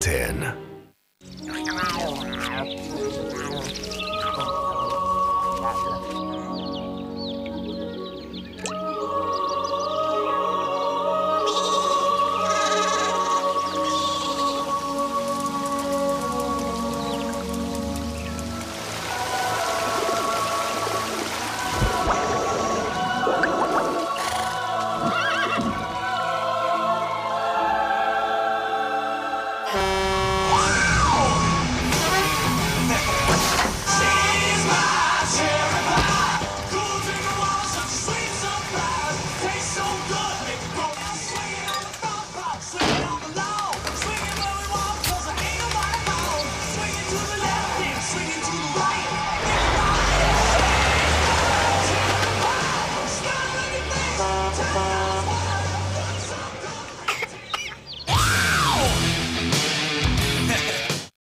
10. Música